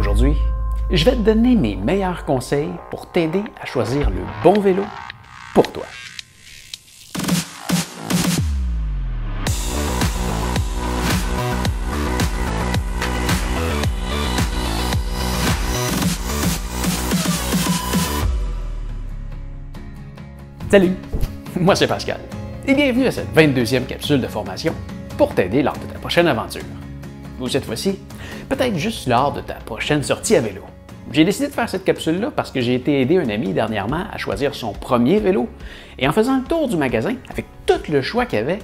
Aujourd'hui, je vais te donner mes meilleurs conseils pour t'aider à choisir le bon vélo pour toi. Salut, moi c'est Pascal et bienvenue à cette 22e capsule de formation pour t'aider lors de ta prochaine aventure. Ou cette fois-ci, peut-être juste lors de ta prochaine sortie à vélo. J'ai décidé de faire cette capsule-là parce que j'ai été aidé un ami dernièrement à choisir son premier vélo et en faisant le tour du magasin avec tout le choix qu'il y avait,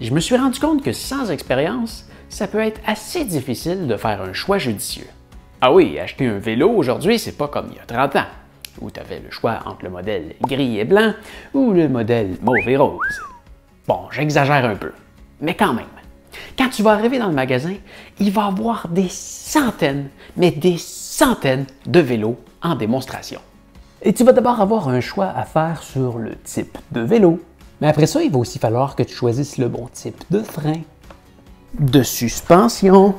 je me suis rendu compte que sans expérience, ça peut être assez difficile de faire un choix judicieux. Ah oui, acheter un vélo aujourd'hui, c'est pas comme il y a 30 ans où tu avais le choix entre le modèle gris et blanc ou le modèle mauve et rose. Bon, j'exagère un peu, mais quand même. Quand tu vas arriver dans le magasin, il va y avoir des centaines, mais des centaines de vélos en démonstration. Et tu vas d'abord avoir un choix à faire sur le type de vélo. Mais après ça, il va aussi falloir que tu choisisses le bon type de frein, de suspension,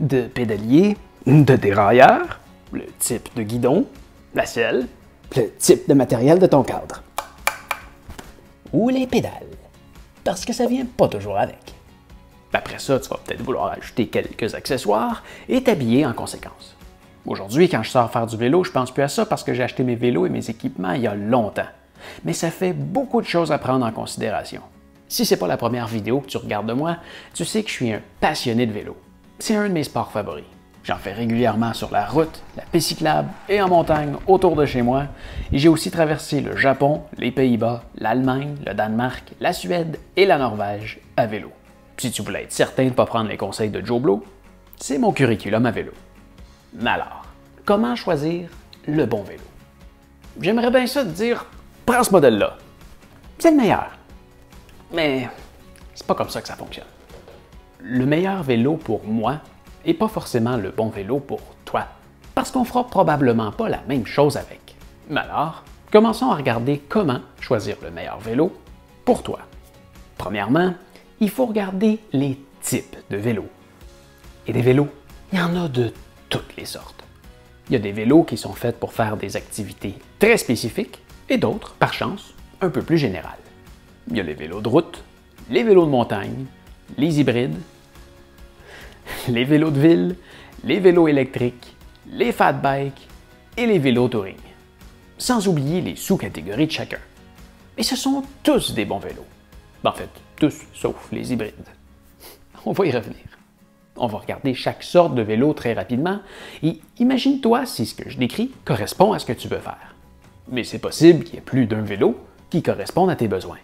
de pédalier, de dérailleur, le type de guidon, la selle, le type de matériel de ton cadre. Ou les pédales, parce que ça vient pas toujours avec. Après ça, tu vas peut-être vouloir ajouter quelques accessoires et t'habiller en conséquence. Aujourd'hui, quand je sors faire du vélo, je pense plus à ça parce que j'ai acheté mes vélos et mes équipements il y a longtemps. Mais ça fait beaucoup de choses à prendre en considération. Si c'est pas la première vidéo que tu regardes de moi, tu sais que je suis un passionné de vélo. C'est un de mes sports favoris. J'en fais régulièrement sur la route, la piste et en montagne autour de chez moi. Et j'ai aussi traversé le Japon, les Pays-Bas, l'Allemagne, le Danemark, la Suède et la Norvège à vélo. Si tu voulais être certain de ne pas prendre les conseils de Joe Blow, c'est mon curriculum à vélo. Mais alors, comment choisir le bon vélo? J'aimerais bien ça te dire, prends ce modèle-là. C'est le meilleur. Mais c'est pas comme ça que ça fonctionne. Le meilleur vélo pour moi n'est pas forcément le bon vélo pour toi, parce qu'on fera probablement pas la même chose avec. Mais alors, commençons à regarder comment choisir le meilleur vélo pour toi. Premièrement, il faut regarder les types de vélos. Et des vélos, il y en a de toutes les sortes. Il y a des vélos qui sont faits pour faire des activités très spécifiques et d'autres, par chance, un peu plus générales. Il y a les vélos de route, les vélos de montagne, les hybrides, les vélos de ville, les vélos électriques, les fat bikes et les vélos touring. Sans oublier les sous-catégories de chacun. Et ce sont tous des bons vélos. En fait, tous sauf les hybrides. On va y revenir. On va regarder chaque sorte de vélo très rapidement et imagine-toi si ce que je décris correspond à ce que tu veux faire. Mais c'est possible qu'il y ait plus d'un vélo qui corresponde à tes besoins.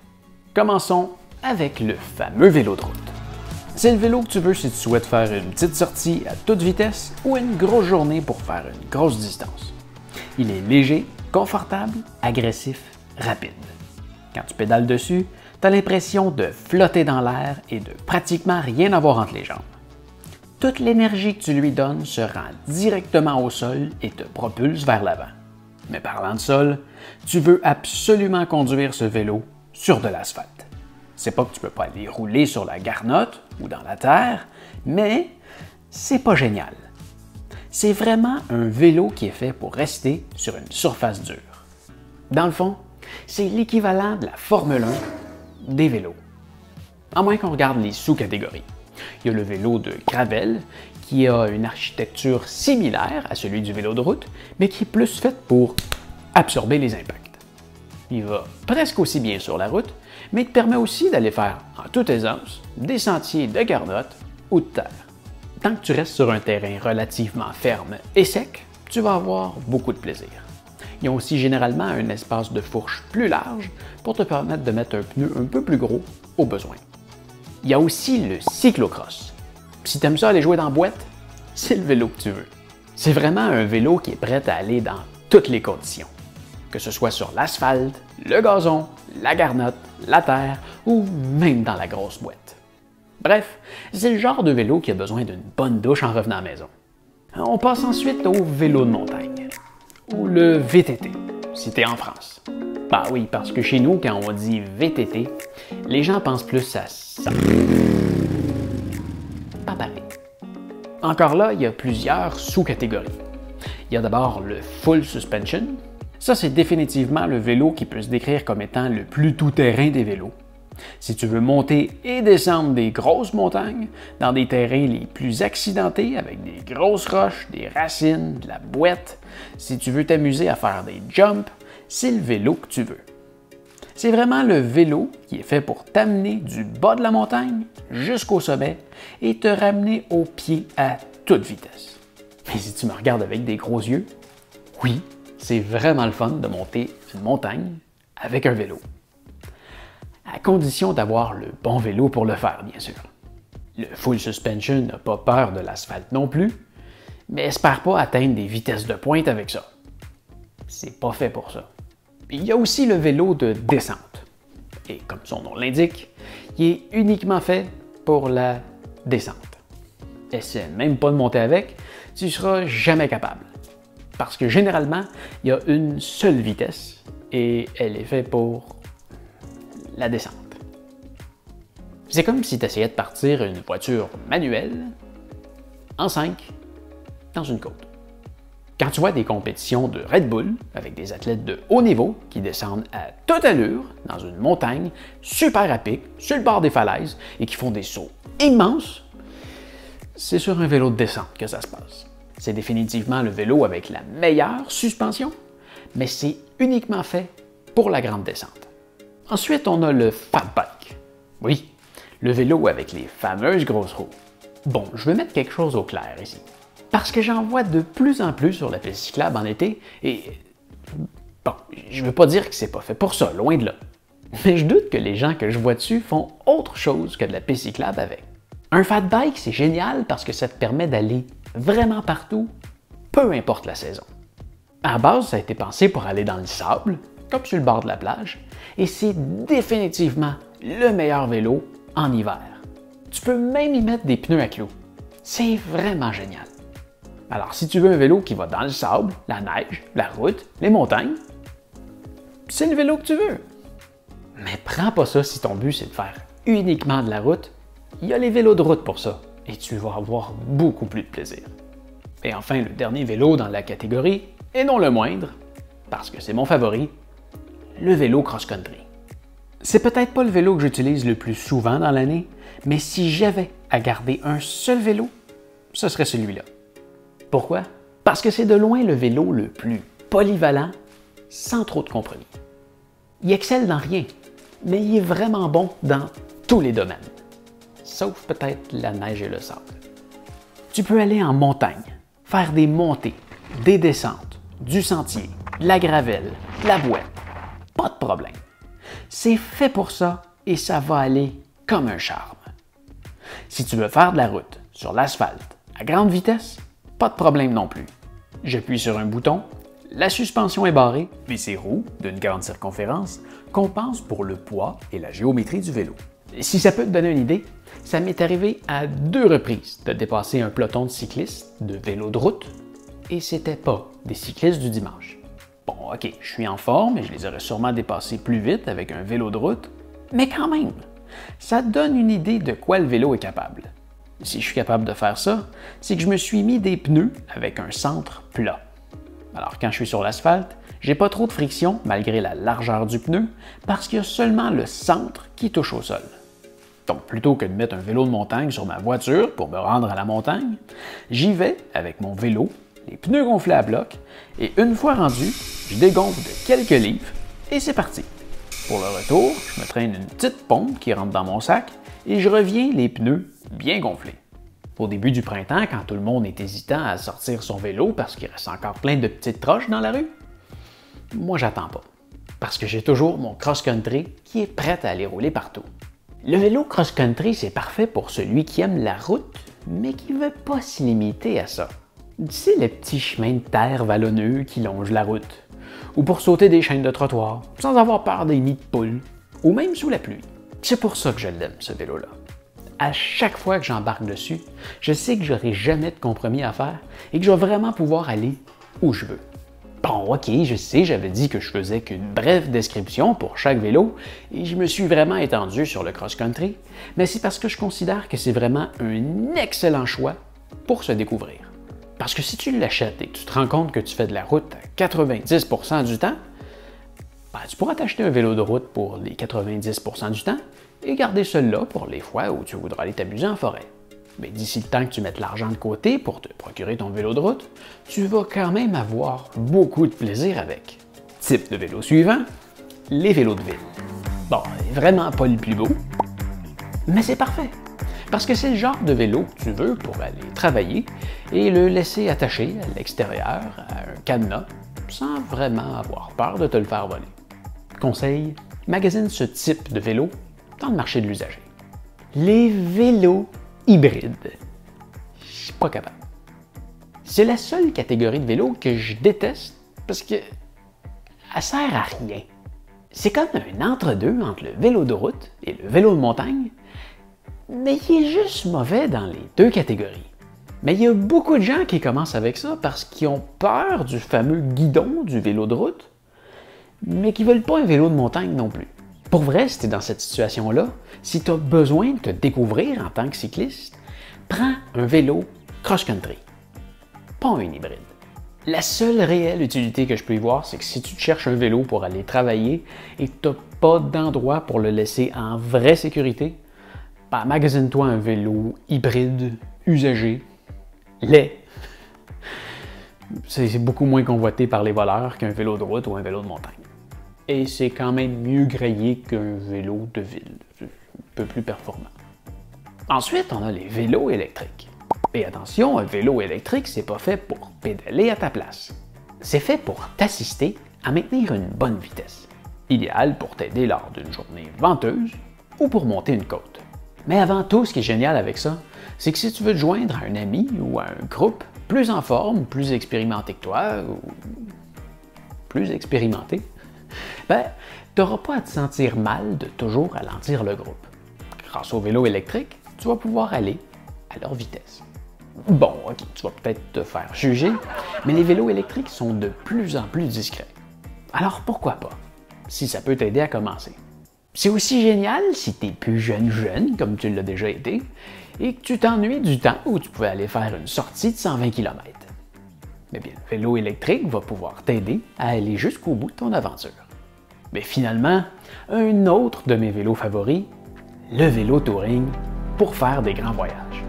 Commençons avec le fameux vélo de route. C'est le vélo que tu veux si tu souhaites faire une petite sortie à toute vitesse ou une grosse journée pour faire une grosse distance. Il est léger, confortable, agressif, rapide. Quand tu pédales dessus, l'impression de flotter dans l'air et de pratiquement rien avoir entre les jambes. Toute l'énergie que tu lui donnes se rend directement au sol et te propulse vers l'avant. Mais parlant de sol, tu veux absolument conduire ce vélo sur de l'asphalte. C'est pas que tu peux pas aller rouler sur la garnotte ou dans la terre, mais c'est pas génial. C'est vraiment un vélo qui est fait pour rester sur une surface dure. Dans le fond, c'est l'équivalent de la Formule 1 des vélos. À moins qu'on regarde les sous-catégories. Il y a le vélo de gravel qui a une architecture similaire à celui du vélo de route, mais qui est plus fait pour absorber les impacts. Il va presque aussi bien sur la route, mais il te permet aussi d'aller faire en toute aisance des sentiers de garnotte ou de terre. Tant que tu restes sur un terrain relativement ferme et sec, tu vas avoir beaucoup de plaisir. Ils ont aussi généralement un espace de fourche plus large pour te permettre de mettre un pneu un peu plus gros au besoin. Il y a aussi le cyclocross. Si tu aimes ça aller jouer dans boîte, c'est le vélo que tu veux. C'est vraiment un vélo qui est prêt à aller dans toutes les conditions. Que ce soit sur l'asphalte, le gazon, la garnotte, la terre ou même dans la grosse boîte. Bref, c'est le genre de vélo qui a besoin d'une bonne douche en revenant à la maison. On passe ensuite au vélo de montagne, ou le VTT, si tu en France. Bah oui, parce que chez nous, quand on dit VTT, les gens pensent plus à ça. Pas pareil. Encore là, il y a plusieurs sous-catégories. Il y a d'abord le full suspension. Ça, c'est définitivement le vélo qui peut se décrire comme étant le plus tout-terrain des vélos. Si tu veux monter et descendre des grosses montagnes, dans des terrains les plus accidentés avec des grosses roches, des racines, de la boîte, si tu veux t'amuser à faire des jumps, c'est le vélo que tu veux. C'est vraiment le vélo qui est fait pour t'amener du bas de la montagne jusqu'au sommet et te ramener au pied à toute vitesse. Mais si tu me regardes avec des gros yeux, oui, c'est vraiment le fun de monter une montagne avec un vélo à condition d'avoir le bon vélo pour le faire, bien sûr. Le full suspension n'a pas peur de l'asphalte non plus, mais espère pas atteindre des vitesses de pointe avec ça. C'est pas fait pour ça. Il y a aussi le vélo de descente. Et comme son nom l'indique, il est uniquement fait pour la descente. Essaie même pas de monter avec, tu seras jamais capable. Parce que généralement, il y a une seule vitesse et elle est faite pour la descente. C'est comme si tu essayais de partir une voiture manuelle en 5 dans une côte. Quand tu vois des compétitions de Red Bull avec des athlètes de haut niveau qui descendent à toute allure dans une montagne super à pic, sur le bord des falaises et qui font des sauts immenses, c'est sur un vélo de descente que ça se passe. C'est définitivement le vélo avec la meilleure suspension, mais c'est uniquement fait pour la grande descente. Ensuite, on a le fat bike. Oui, le vélo avec les fameuses grosses roues. Bon, je vais mettre quelque chose au clair ici. Parce que j'en vois de plus en plus sur la piste en été et. Bon, je veux pas dire que c'est pas fait pour ça, loin de là. Mais je doute que les gens que je vois dessus font autre chose que de la piste avec. Un fat bike, c'est génial parce que ça te permet d'aller vraiment partout, peu importe la saison. À base, ça a été pensé pour aller dans le sable, comme sur le bord de la plage, et c'est définitivement le meilleur vélo en hiver. Tu peux même y mettre des pneus à clous. C'est vraiment génial. Alors, si tu veux un vélo qui va dans le sable, la neige, la route, les montagnes, c'est le vélo que tu veux. Mais prends pas ça si ton but c'est de faire uniquement de la route. Il y a les vélos de route pour ça et tu vas avoir beaucoup plus de plaisir. Et enfin, le dernier vélo dans la catégorie, et non le moindre, parce que c'est mon favori, le vélo cross-country. C'est peut-être pas le vélo que j'utilise le plus souvent dans l'année, mais si j'avais à garder un seul vélo, ce serait celui-là. Pourquoi? Parce que c'est de loin le vélo le plus polyvalent, sans trop de compromis. Il excelle dans rien, mais il est vraiment bon dans tous les domaines, sauf peut-être la neige et le sable. Tu peux aller en montagne, faire des montées, des descentes, du sentier, la gravelle, la boîte, pas de problème. C'est fait pour ça et ça va aller comme un charme. Si tu veux faire de la route sur l'asphalte à grande vitesse, pas de problème non plus. J'appuie sur un bouton, la suspension est barrée, mais ces roues, d'une grande circonférence, compensent pour le poids et la géométrie du vélo. Si ça peut te donner une idée, ça m'est arrivé à deux reprises de dépasser un peloton de cyclistes de vélo de route, et c'était pas des cyclistes du dimanche. Bon, ok, je suis en forme et je les aurais sûrement dépassés plus vite avec un vélo de route, mais quand même, ça donne une idée de quoi le vélo est capable. Si je suis capable de faire ça, c'est que je me suis mis des pneus avec un centre plat. Alors quand je suis sur l'asphalte, j'ai pas trop de friction malgré la largeur du pneu parce qu'il y a seulement le centre qui touche au sol. Donc plutôt que de mettre un vélo de montagne sur ma voiture pour me rendre à la montagne, j'y vais avec mon vélo les pneus gonflés à bloc, et une fois rendu, je dégonfle de quelques livres et c'est parti. Pour le retour, je me traîne une petite pompe qui rentre dans mon sac et je reviens les pneus bien gonflés. Au début du printemps, quand tout le monde est hésitant à sortir son vélo parce qu'il reste encore plein de petites roches dans la rue, moi j'attends pas. Parce que j'ai toujours mon cross-country qui est prêt à aller rouler partout. Le vélo cross-country, c'est parfait pour celui qui aime la route, mais qui ne veut pas se limiter à ça. Sais, les petits chemins de terre vallonneux qui longent la route, ou pour sauter des chaînes de trottoir, sans avoir peur des nids de poules, ou même sous la pluie. C'est pour ça que je l'aime, ce vélo-là. À chaque fois que j'embarque dessus, je sais que j'aurai jamais de compromis à faire et que je vais vraiment pouvoir aller où je veux. Bon, ok, je sais, j'avais dit que je faisais qu'une brève description pour chaque vélo et je me suis vraiment étendu sur le cross-country, mais c'est parce que je considère que c'est vraiment un excellent choix pour se découvrir. Parce que si tu l'achètes et que tu te rends compte que tu fais de la route à 90% du temps, ben, tu pourras t'acheter un vélo de route pour les 90% du temps et garder celui-là pour les fois où tu voudras aller t'amuser en forêt. Mais d'ici le temps que tu mettes l'argent de côté pour te procurer ton vélo de route, tu vas quand même avoir beaucoup de plaisir avec. Type de vélo suivant, les vélos de ville. Bon, vraiment pas le plus beau, mais c'est parfait. Parce que c'est le genre de vélo que tu veux pour aller travailler et le laisser attaché à l'extérieur à un cadenas sans vraiment avoir peur de te le faire voler. Conseil, magasine ce type de vélo dans le marché de l'usager. Les vélos hybrides. Je suis pas capable. C'est la seule catégorie de vélo que je déteste parce que elle sert à rien. C'est comme un entre-deux entre le vélo de route et le vélo de montagne, mais il est juste mauvais dans les deux catégories. Mais il y a beaucoup de gens qui commencent avec ça parce qu'ils ont peur du fameux guidon du vélo de route, mais qui veulent pas un vélo de montagne non plus. Pour vrai, si tu es dans cette situation-là, si tu as besoin de te découvrir en tant que cycliste, prends un vélo cross-country, pas un hybride. La seule réelle utilité que je peux y voir, c'est que si tu cherches un vélo pour aller travailler et que tu n'as pas d'endroit pour le laisser en vraie sécurité, ben, magasine-toi un vélo hybride, usagé, laid. C'est beaucoup moins convoité par les voleurs qu'un vélo de route ou un vélo de montagne. Et c'est quand même mieux grillé qu'un vélo de ville, un peu plus performant. Ensuite, on a les vélos électriques. Et attention, un vélo électrique, c'est pas fait pour pédaler à ta place. C'est fait pour t'assister à maintenir une bonne vitesse. Idéal pour t'aider lors d'une journée venteuse ou pour monter une côte. Mais avant tout, ce qui est génial avec ça, c'est que si tu veux te joindre à un ami ou à un groupe plus en forme, plus expérimenté que toi, ou plus expérimenté, ben, tu n'auras pas à te sentir mal de toujours ralentir le groupe. Grâce au vélo électrique, tu vas pouvoir aller à leur vitesse. Bon, ok, tu vas peut-être te faire juger, mais les vélos électriques sont de plus en plus discrets. Alors pourquoi pas, si ça peut t'aider à commencer. C'est aussi génial si tu es plus jeune jeune, comme tu l'as déjà été, et que tu t'ennuies du temps où tu pouvais aller faire une sortie de 120 km. Mais bien, le vélo électrique va pouvoir t'aider à aller jusqu'au bout de ton aventure. Mais finalement, un autre de mes vélos favoris, le vélo touring, pour faire des grands voyages.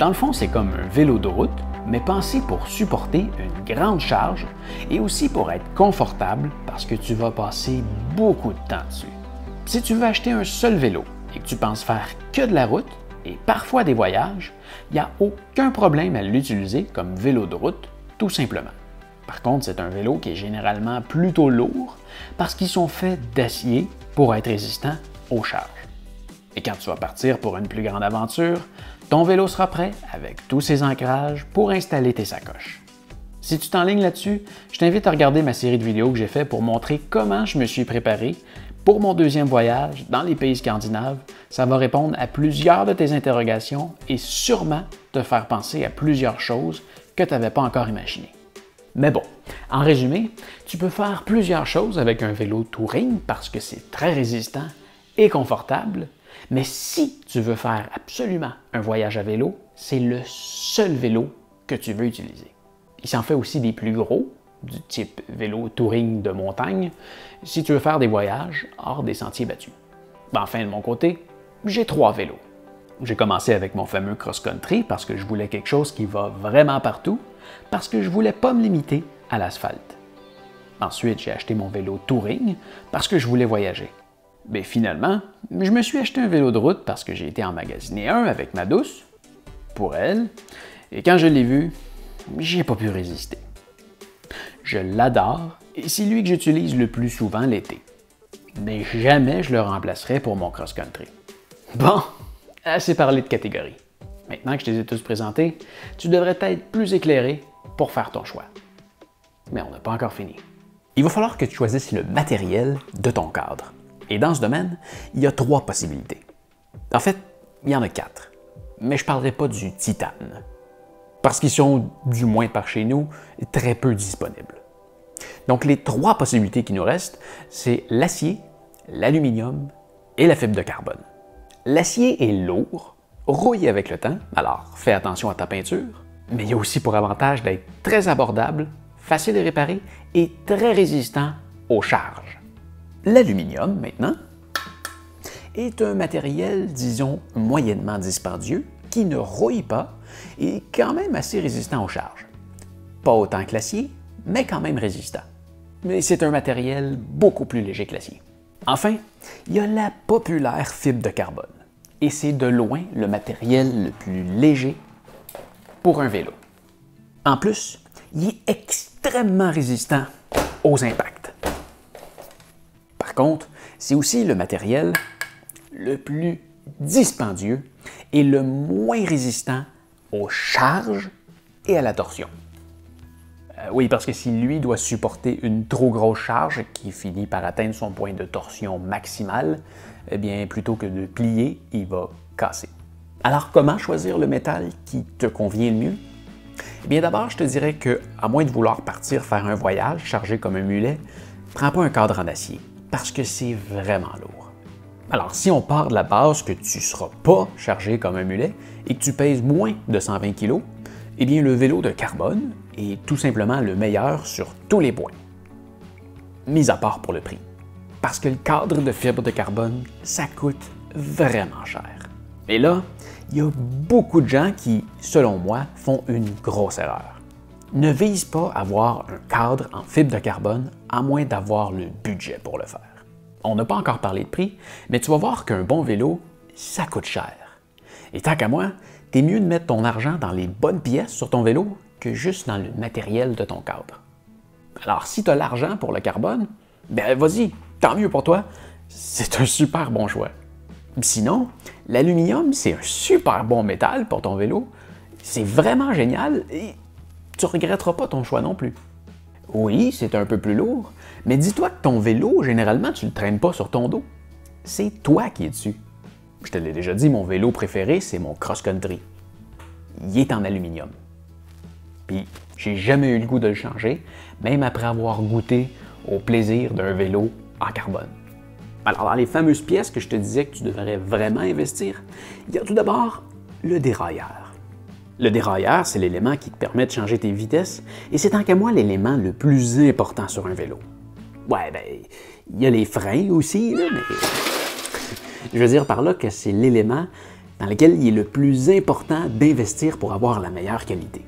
Dans le fond, c'est comme un vélo de route, mais pensé pour supporter une grande charge et aussi pour être confortable parce que tu vas passer beaucoup de temps dessus. Si tu veux acheter un seul vélo et que tu penses faire que de la route et parfois des voyages, il n'y a aucun problème à l'utiliser comme vélo de route, tout simplement. Par contre, c'est un vélo qui est généralement plutôt lourd parce qu'ils sont faits d'acier pour être résistants aux charges. Et quand tu vas partir pour une plus grande aventure, ton vélo sera prêt avec tous ses ancrages pour installer tes sacoches. Si tu t'enlignes là-dessus, je t'invite à regarder ma série de vidéos que j'ai fait pour montrer comment je me suis préparé pour mon deuxième voyage dans les pays scandinaves. Ça va répondre à plusieurs de tes interrogations et sûrement te faire penser à plusieurs choses que tu n'avais pas encore imaginées. Mais bon, en résumé, tu peux faire plusieurs choses avec un vélo touring parce que c'est très résistant et confortable, mais si tu veux faire absolument un voyage à vélo, c'est le seul vélo que tu veux utiliser. Il s'en fait aussi des plus gros, du type vélo touring de montagne, si tu veux faire des voyages hors des sentiers battus. Ben, enfin, de mon côté, j'ai trois vélos. J'ai commencé avec mon fameux cross-country parce que je voulais quelque chose qui va vraiment partout, parce que je voulais pas me limiter à l'asphalte. Ensuite, j'ai acheté mon vélo touring parce que je voulais voyager. Mais finalement, je me suis acheté un vélo de route parce que j'ai été emmagasiner un avec ma douce, pour elle, et quand je l'ai vu, j'ai pas pu résister. Je l'adore et c'est lui que j'utilise le plus souvent l'été. Mais jamais je le remplacerai pour mon cross-country. Bon, assez parlé de catégories. Maintenant que je les ai tous présentés, tu devrais être plus éclairé pour faire ton choix. Mais on n'a pas encore fini. Il va falloir que tu choisisses le matériel de ton cadre. Et dans ce domaine, il y a trois possibilités. En fait, il y en a quatre. Mais je ne parlerai pas du titane. Parce qu'ils sont, du moins par chez nous, très peu disponibles. Donc les trois possibilités qui nous restent, c'est l'acier, l'aluminium et la fibre de carbone. L'acier est lourd, rouille avec le temps, alors fais attention à ta peinture, mais il y a aussi pour avantage d'être très abordable, facile à réparer et très résistant aux charges. L'aluminium, maintenant, est un matériel, disons, moyennement dispendieux, qui ne rouille pas et quand même assez résistant aux charges. Pas autant que l'acier, mais quand même résistant. Mais c'est un matériel beaucoup plus léger que l'acier. Enfin, il y a la populaire fibre de carbone. Et c'est de loin le matériel le plus léger pour un vélo. En plus, il est extrêmement résistant aux impacts. Par contre, c'est aussi le matériel le plus dispendieux et le moins résistant aux charges et à la torsion. Euh, oui, parce que si lui doit supporter une trop grosse charge qui finit par atteindre son point de torsion maximal, eh bien, plutôt que de plier, il va casser. Alors, comment choisir le métal qui te convient le mieux? Eh bien, d'abord, je te dirais que, à moins de vouloir partir faire un voyage chargé comme un mulet, prends pas un cadre en acier, parce que c'est vraiment lourd. Alors, si on part de la base que tu ne seras pas chargé comme un mulet et que tu pèses moins de 120 kg, eh bien, le vélo de carbone est tout simplement le meilleur sur tous les points. Mis à part pour le prix. Parce que le cadre de fibre de carbone, ça coûte vraiment cher. Et là, il y a beaucoup de gens qui, selon moi, font une grosse erreur. Ne vise pas à avoir un cadre en fibre de carbone à moins d'avoir le budget pour le faire. On n'a pas encore parlé de prix, mais tu vas voir qu'un bon vélo, ça coûte cher. Et tant qu'à moi, t'es mieux de mettre ton argent dans les bonnes pièces sur ton vélo que juste dans le matériel de ton cadre. Alors, si tu as l'argent pour le carbone, ben vas-y, tant mieux pour toi, c'est un super bon choix. Sinon, l'aluminium, c'est un super bon métal pour ton vélo. C'est vraiment génial et tu regretteras pas ton choix non plus. Oui, c'est un peu plus lourd, mais dis-toi que ton vélo, généralement, tu ne le traînes pas sur ton dos. C'est toi qui es dessus. Je te l'ai déjà dit, mon vélo préféré, c'est mon cross-country. Il est en aluminium. Puis, j'ai jamais eu le goût de le changer, même après avoir goûté au plaisir d'un vélo en carbone. Alors, dans les fameuses pièces que je te disais que tu devrais vraiment investir, il y a tout d'abord le dérailleur. Le dérailleur, c'est l'élément qui te permet de changer tes vitesses et c'est tant qu'à moi l'élément le plus important sur un vélo. Ouais, ben, il y a les freins aussi, là, mais. Je veux dire par là que c'est l'élément dans lequel il est le plus important d'investir pour avoir la meilleure qualité.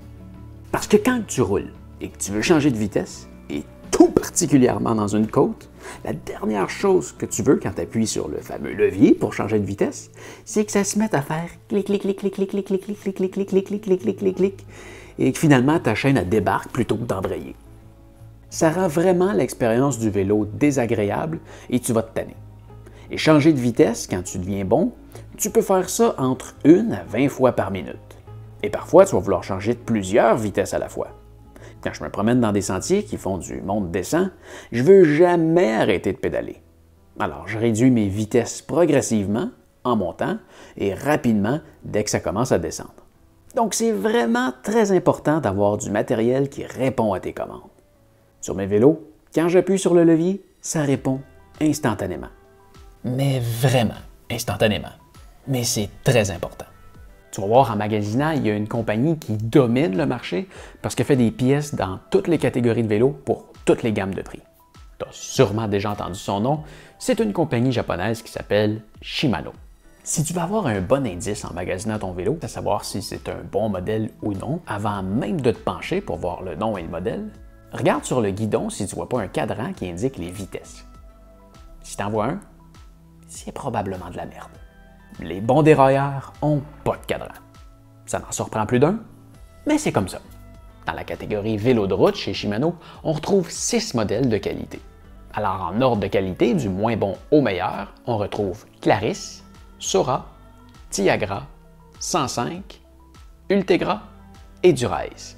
Parce que quand tu roules et que tu veux changer de vitesse, et tout particulièrement dans une côte, la dernière chose que tu veux quand tu appuies sur le fameux levier pour changer de vitesse, c'est que ça se mette à faire clic, clic, clic, clic, clic, clic, clic, clic, clic, clic, clic, clic, clic, clic, clic, clic, et que finalement ta chaîne débarque plutôt que d'embrayer. Ça rend vraiment l'expérience du vélo désagréable et tu vas te tanner. Et changer de vitesse quand tu deviens bon, tu peux faire ça entre 1 à 20 fois par minute. Et parfois, tu vas vouloir changer de plusieurs vitesses à la fois. Quand je me promène dans des sentiers qui font du monde-descend, je veux jamais arrêter de pédaler. Alors, je réduis mes vitesses progressivement en montant et rapidement dès que ça commence à descendre. Donc, c'est vraiment très important d'avoir du matériel qui répond à tes commandes. Sur mes vélos, quand j'appuie sur le levier, ça répond instantanément. Mais vraiment instantanément. Mais c'est très important. Tu vas voir, en magasinant, il y a une compagnie qui domine le marché parce qu'elle fait des pièces dans toutes les catégories de vélos pour toutes les gammes de prix. Tu as sûrement déjà entendu son nom. C'est une compagnie japonaise qui s'appelle Shimano. Si tu veux avoir un bon indice en magasinant ton vélo, à savoir si c'est un bon modèle ou non, avant même de te pencher pour voir le nom et le modèle, regarde sur le guidon si tu vois pas un cadran qui indique les vitesses. Si tu en vois un, c'est probablement de la merde. Les bons dérailleurs ont pas de cadran. Ça n'en surprend plus d'un, mais c'est comme ça. Dans la catégorie vélo de route chez Shimano, on retrouve six modèles de qualité. Alors en ordre de qualité, du moins bon au meilleur, on retrouve Clarisse, Sora, Tiagra, 105, Ultegra et Durace.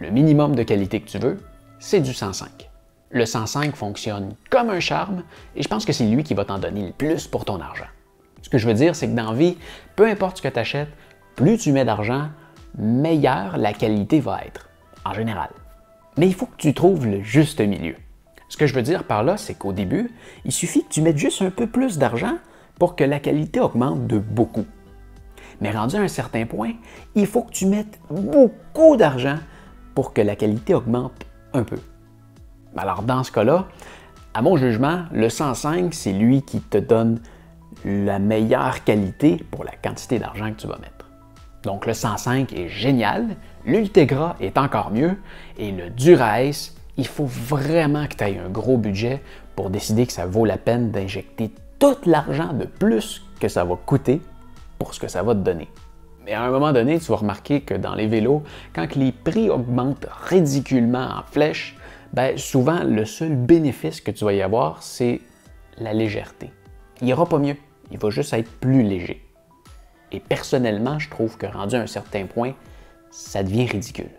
Le minimum de qualité que tu veux, c'est du 105. Le 105 fonctionne comme un charme et je pense que c'est lui qui va t'en donner le plus pour ton argent. Que je veux dire, c'est que dans vie, peu importe ce que tu achètes, plus tu mets d'argent, meilleure la qualité va être, en général. Mais il faut que tu trouves le juste milieu. Ce que je veux dire par là, c'est qu'au début, il suffit que tu mettes juste un peu plus d'argent pour que la qualité augmente de beaucoup. Mais rendu à un certain point, il faut que tu mettes beaucoup d'argent pour que la qualité augmente un peu. Alors dans ce cas-là, à mon jugement, le 105, c'est lui qui te donne la meilleure qualité pour la quantité d'argent que tu vas mettre. Donc le 105 est génial, l'Ultegra est encore mieux, et le Durace, il faut vraiment que tu aies un gros budget pour décider que ça vaut la peine d'injecter tout l'argent de plus que ça va coûter pour ce que ça va te donner. Mais à un moment donné, tu vas remarquer que dans les vélos, quand les prix augmentent ridiculement en flèche, ben souvent le seul bénéfice que tu vas y avoir, c'est la légèreté. Il aura pas mieux, il va juste être plus léger. Et personnellement, je trouve que rendu à un certain point, ça devient ridicule.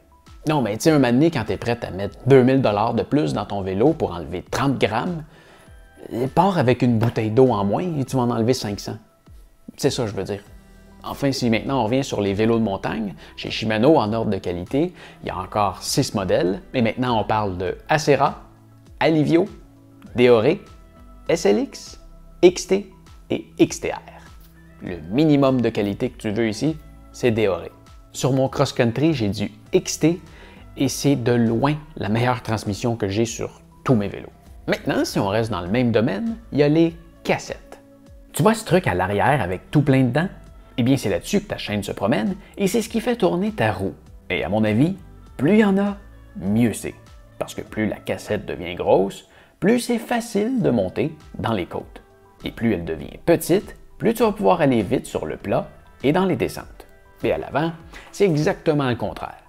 Non, mais tu sais, un moment donné, quand tu es prêt à mettre 2000 dollars de plus dans ton vélo pour enlever 30 grammes, pars avec une bouteille d'eau en moins et tu vas en enlever 500. C'est ça, je veux dire. Enfin, si maintenant on revient sur les vélos de montagne, chez Shimano en ordre de qualité, il y a encore 6 modèles, mais maintenant on parle de Acera, Alivio, Deore, SLX, XT et XTR. Le minimum de qualité que tu veux ici, c'est Deore. Sur mon cross-country, j'ai du XT et c'est de loin la meilleure transmission que j'ai sur tous mes vélos. Maintenant, si on reste dans le même domaine, il y a les cassettes. Tu vois ce truc à l'arrière avec tout plein de dents? Eh bien, c'est là-dessus que ta chaîne se promène et c'est ce qui fait tourner ta roue. Et à mon avis, plus il y en a, mieux c'est. Parce que plus la cassette devient grosse, plus c'est facile de monter dans les côtes. Et plus elle devient petite, plus tu vas pouvoir aller vite sur le plat et dans les descentes. Et à l'avant, c'est exactement le contraire.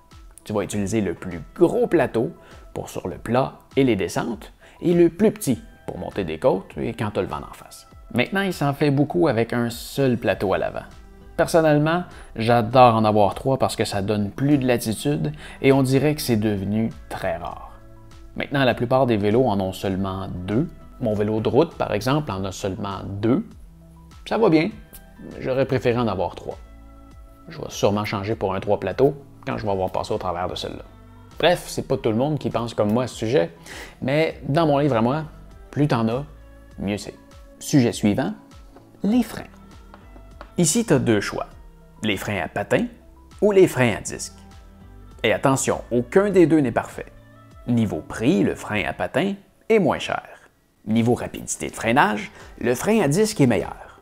Tu vas utiliser le plus gros plateau pour sur le plat et les descentes, et le plus petit pour monter des côtes et quand tu as le vent en face. Maintenant, il s'en fait beaucoup avec un seul plateau à l'avant. Personnellement, j'adore en avoir trois parce que ça donne plus de latitude et on dirait que c'est devenu très rare. Maintenant, la plupart des vélos en ont seulement deux. Mon vélo de route, par exemple, en a seulement deux. Ça va bien. J'aurais préféré en avoir trois. Je vais sûrement changer pour un trois plateaux quand je vais avoir passé au travers de celui-là. Bref, c'est pas tout le monde qui pense comme moi à ce sujet, mais dans mon livre à moi, plus t'en as, mieux c'est. Sujet suivant, les freins. Ici, tu as deux choix, les freins à patins ou les freins à disque. Et attention, aucun des deux n'est parfait. Niveau prix, le frein à patins est moins cher. Niveau rapidité de freinage, le frein à disque est meilleur.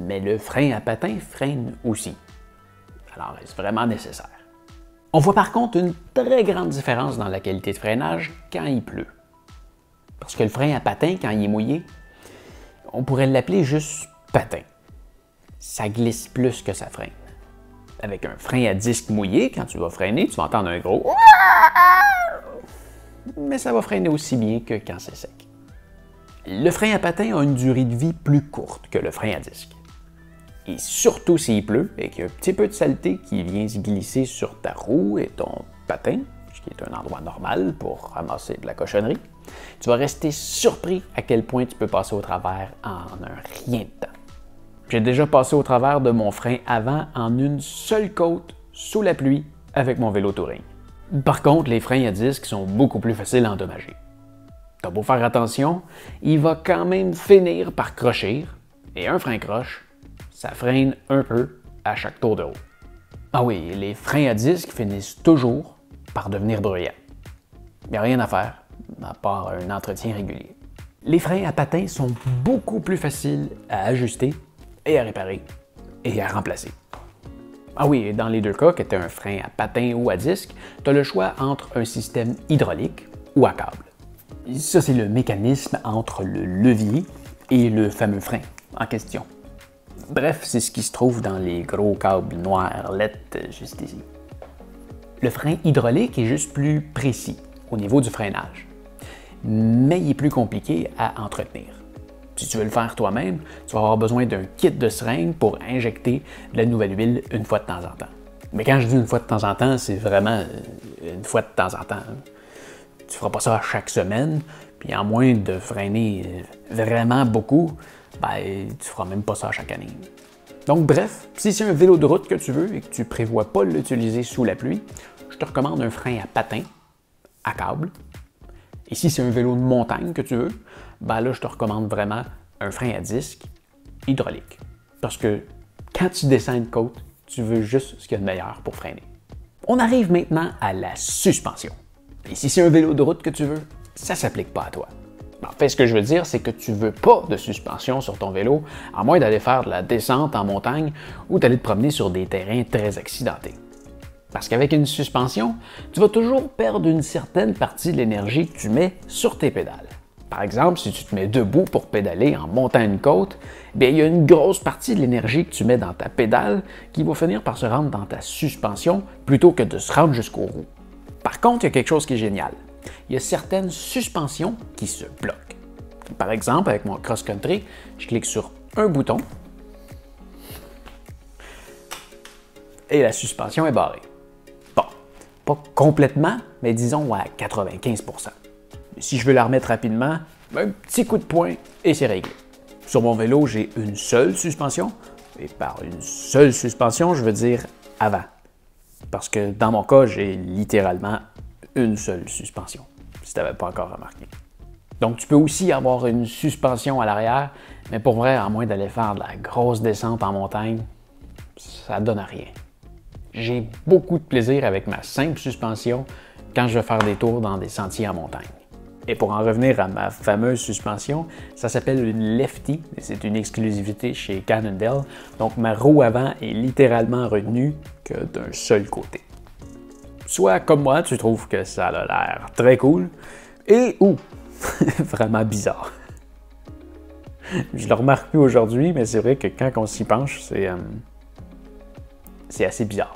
Mais le frein à patins freine aussi. Alors, est-ce vraiment nécessaire? On voit par contre une très grande différence dans la qualité de freinage quand il pleut. Parce que le frein à patin, quand il est mouillé, on pourrait l'appeler juste patin ça glisse plus que ça freine. Avec un frein à disque mouillé, quand tu vas freiner, tu vas entendre un gros mais ça va freiner aussi bien que quand c'est sec. Le frein à patin a une durée de vie plus courte que le frein à disque. Et surtout s'il pleut et qu'il y a un petit peu de saleté qui vient se glisser sur ta roue et ton patin, ce qui est un endroit normal pour ramasser de la cochonnerie, tu vas rester surpris à quel point tu peux passer au travers en un rien de temps. J'ai déjà passé au travers de mon frein avant en une seule côte sous la pluie avec mon vélo touring. Par contre, les freins à disque sont beaucoup plus faciles à endommager. T'as beau faire attention, il va quand même finir par crochir, et un frein croche, ça freine un peu à chaque tour de roue. Ah oui, les freins à disque finissent toujours par devenir bruyants. Il n'y a rien à faire, à part un entretien régulier. Les freins à patins sont beaucoup plus faciles à ajuster et à réparer et à remplacer. Ah oui, dans les deux cas, que tu un frein à patin ou à disque, tu as le choix entre un système hydraulique ou à câble. Ça, c'est le mécanisme entre le levier et le fameux frein en question. Bref, c'est ce qui se trouve dans les gros câbles noirs LED juste ici. Le frein hydraulique est juste plus précis au niveau du freinage, mais il est plus compliqué à entretenir. Si tu veux le faire toi-même, tu vas avoir besoin d'un kit de seringue pour injecter de la nouvelle huile une fois de temps en temps. Mais quand je dis une fois de temps en temps, c'est vraiment euh, une fois de temps en temps. Tu feras pas ça chaque semaine, puis en moins de freiner vraiment beaucoup, ben, tu feras même pas ça chaque année. Donc bref, si c'est un vélo de route que tu veux et que tu prévois pas l'utiliser sous la pluie, je te recommande un frein à patin, à câble. Et si c'est un vélo de montagne que tu veux, ben là, je te recommande vraiment un frein à disque hydraulique. Parce que Quand tu descends une côte, tu veux juste ce qu'il y a de meilleur pour freiner. On arrive maintenant à la suspension. Et si c'est un vélo de route que tu veux, ça s'applique pas à toi. En fait, ce que je veux dire, c'est que tu veux pas de suspension sur ton vélo, à moins d'aller faire de la descente en montagne ou d'aller te promener sur des terrains très accidentés. Parce qu'avec une suspension, tu vas toujours perdre une certaine partie de l'énergie que tu mets sur tes pédales. Par exemple, si tu te mets debout pour pédaler en montant une côte, il y a une grosse partie de l'énergie que tu mets dans ta pédale qui va finir par se rendre dans ta suspension plutôt que de se rendre jusqu'au roue. Par contre, il y a quelque chose qui est génial. Il y a certaines suspensions qui se bloquent. Par exemple, avec mon cross-country, je clique sur un bouton et la suspension est barrée. Bon, pas complètement, mais disons à 95% Si je veux la remettre rapidement, un petit coup de poing et c'est réglé. Sur mon vélo, j'ai une seule suspension. Et par une seule suspension, je veux dire avant. Parce que dans mon cas, j'ai littéralement une seule suspension, si tu n'avais pas encore remarqué. Donc, tu peux aussi avoir une suspension à l'arrière, mais pour vrai, à moins d'aller faire de la grosse descente en montagne, ça donne à rien. J'ai beaucoup de plaisir avec ma simple suspension quand je vais faire des tours dans des sentiers en montagne. Et pour en revenir à ma fameuse suspension, ça s'appelle une Lefty c'est une exclusivité chez Cannondale. Donc ma roue avant est littéralement retenue que d'un seul côté. Soit comme moi, tu trouves que ça a l'air très cool, et ou vraiment bizarre. Je le remarque plus aujourd'hui, mais c'est vrai que quand on s'y penche, c'est euh, c'est assez bizarre.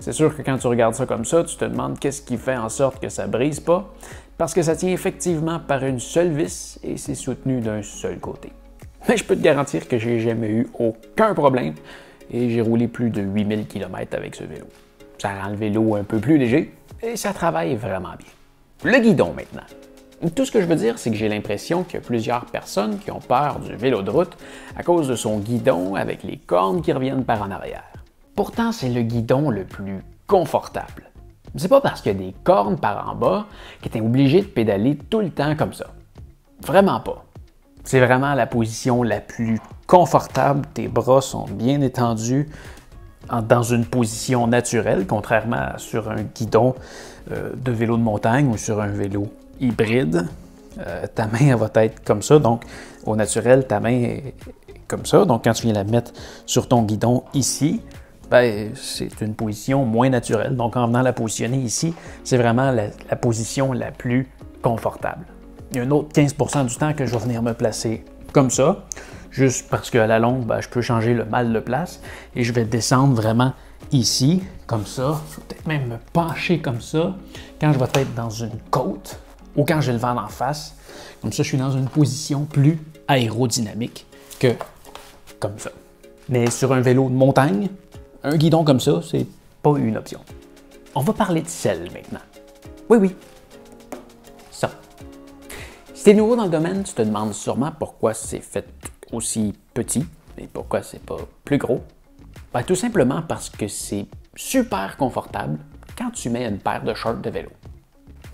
C'est sûr que quand tu regardes ça comme ça, tu te demandes qu'est-ce qui fait en sorte que ça brise pas, parce que ça tient effectivement par une seule vis et c'est soutenu d'un seul côté. Mais je peux te garantir que j'ai jamais eu aucun problème et j'ai roulé plus de 8000 km avec ce vélo. Ça rend le vélo un peu plus léger et ça travaille vraiment bien. Le guidon maintenant. Tout ce que je veux dire, c'est que j'ai l'impression qu'il y a plusieurs personnes qui ont peur du vélo de route à cause de son guidon avec les cornes qui reviennent par en arrière. Pourtant, c'est le guidon le plus confortable. C'est pas parce qu'il y a des cornes par en bas que tu es obligé de pédaler tout le temps comme ça. Vraiment pas. C'est vraiment la position la plus confortable. Tes bras sont bien étendus dans une position naturelle, contrairement à sur un guidon euh, de vélo de montagne ou sur un vélo hybride. Euh, ta main va être comme ça. Donc, au naturel, ta main est comme ça. Donc, quand tu viens la mettre sur ton guidon ici, ben, c'est une position moins naturelle. Donc, en venant la positionner ici, c'est vraiment la, position la plus confortable. Il y a un autre 15% du temps que je vais venir me placer comme ça, juste parce qu'à la longue, ben, je peux changer le mal de place et je vais descendre vraiment ici, comme ça. Je vais peut-être même me pencher comme ça quand je vais être dans une côte ou quand j'ai le vent en face. Comme ça, je suis dans une position plus aérodynamique que comme ça. Mais sur un vélo de montagne, un guidon comme ça, c'est pas une option. On va parler de sel maintenant. Oui, oui. Ça. Si t'es nouveau dans le domaine, tu te demandes sûrement pourquoi c'est fait aussi petit et pourquoi c'est pas plus gros. Ben, tout simplement parce que c'est super confortable quand tu mets une paire de shorts de vélo.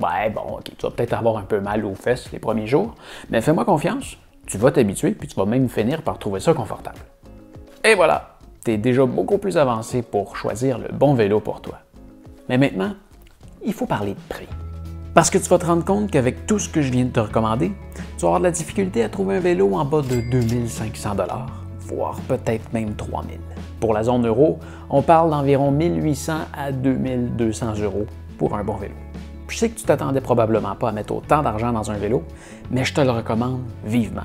Ouais, bon, ok, tu vas peut-être avoir un peu mal aux fesses les premiers jours, mais fais-moi confiance, tu vas t'habituer puis tu vas même finir par trouver ça confortable. Et voilà, tu es déjà beaucoup plus avancé pour choisir le bon vélo pour toi. Mais maintenant, il faut parler de prix. Parce que tu vas te rendre compte qu'avec tout ce que je viens de te recommander, tu vas avoir de la difficulté à trouver un vélo en bas de 2500 voire peut-être même 3000. Pour la zone euro, on parle d'environ 1800 à 2200 euros pour un bon vélo. Je sais que tu t'attendais probablement pas à mettre autant d'argent dans un vélo, mais je te le recommande vivement.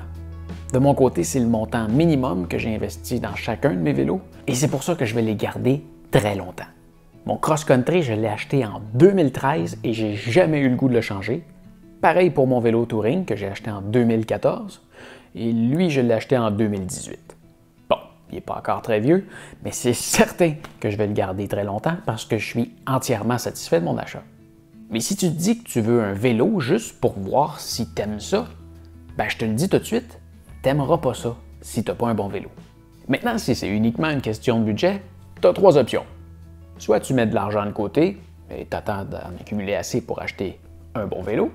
De mon côté, c'est le montant minimum que j'ai investi dans chacun de mes vélos et c'est pour ça que je vais les garder très longtemps. Mon cross-country, je l'ai acheté en 2013 et j'ai jamais eu le goût de le changer. Pareil pour mon vélo touring que j'ai acheté en 2014 et lui, je l'ai acheté en 2018. Bon, il n'est pas encore très vieux, mais c'est certain que je vais le garder très longtemps parce que je suis entièrement satisfait de mon achat. Mais si tu te dis que tu veux un vélo juste pour voir si tu aimes ça, ben je te le dis tout de suite, t'aimeras pas ça si t'as pas un bon vélo. Maintenant, si c'est uniquement une question de budget, tu as trois options. Soit tu mets de l'argent de côté et t'attends d'en accumuler assez pour acheter un bon vélo.